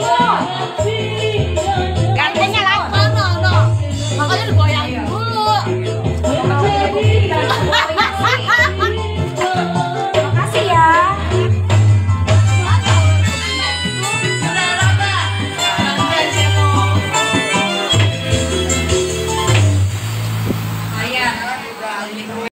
Happy.